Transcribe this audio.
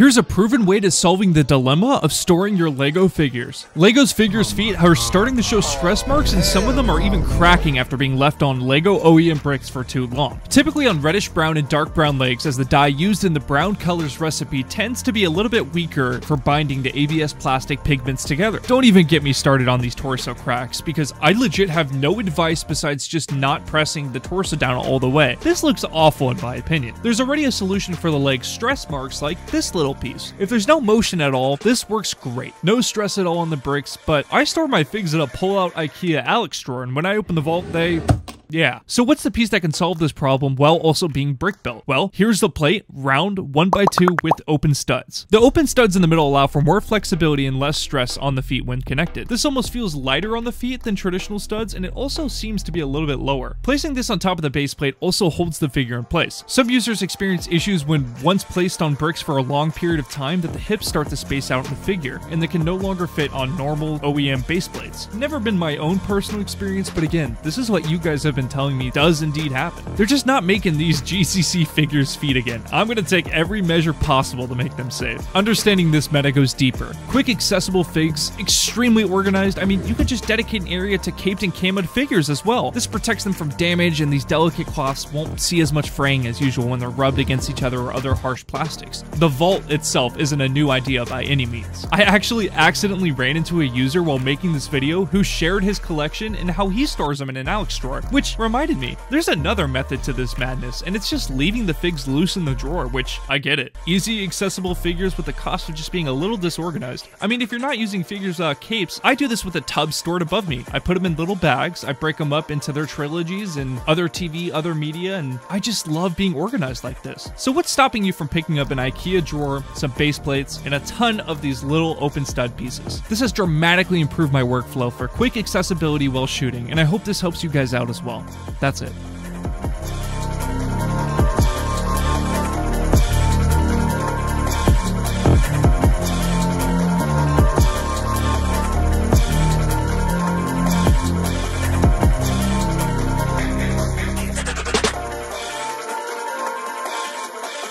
Here's a proven way to solving the dilemma of storing your LEGO figures. LEGO's figures' feet are starting to show stress marks and some of them are even cracking after being left on LEGO OEM bricks for too long. Typically on reddish brown and dark brown legs as the dye used in the brown colors recipe tends to be a little bit weaker for binding the ABS plastic pigments together. Don't even get me started on these torso cracks because I legit have no advice besides just not pressing the torso down all the way. This looks awful in my opinion. There's already a solution for the leg stress marks like this little piece. If there's no motion at all, this works great. No stress at all on the bricks, but I store my figs in a pull-out IKEA Alex drawer and when I open the vault, they yeah. So what's the piece that can solve this problem while also being brick built? Well, here's the plate, round, one by two with open studs. The open studs in the middle allow for more flexibility and less stress on the feet when connected. This almost feels lighter on the feet than traditional studs, and it also seems to be a little bit lower. Placing this on top of the base plate also holds the figure in place. Some users experience issues when once placed on bricks for a long period of time that the hips start to space out in the figure, and they can no longer fit on normal OEM base plates. Never been my own personal experience, but again, this is what you guys have been telling me does indeed happen. They're just not making these GCC figures feet again. I'm gonna take every measure possible to make them safe. Understanding this meta goes deeper. Quick accessible figs, extremely organized. I mean, you could just dedicate an area to caped and camoed figures as well. This protects them from damage and these delicate cloths won't see as much fraying as usual when they're rubbed against each other or other harsh plastics. The vault itself isn't a new idea by any means. I actually accidentally ran into a user while making this video who shared his collection and how he stores them in an Alex drawer, which reminded me, there's another method to this madness, and it's just leaving the figs loose in the drawer, which I get it. Easy, accessible figures with the cost of just being a little disorganized. I mean, if you're not using figures uh, capes, I do this with a tub stored above me. I put them in little bags, I break them up into their trilogies and other TV, other media, and I just love being organized like this. So what's stopping you from picking up an IKEA drawer, some base plates, and a ton of these little open stud pieces? This has dramatically improved my workflow for quick accessibility while shooting, and I hope this helps you guys out as well. That's it.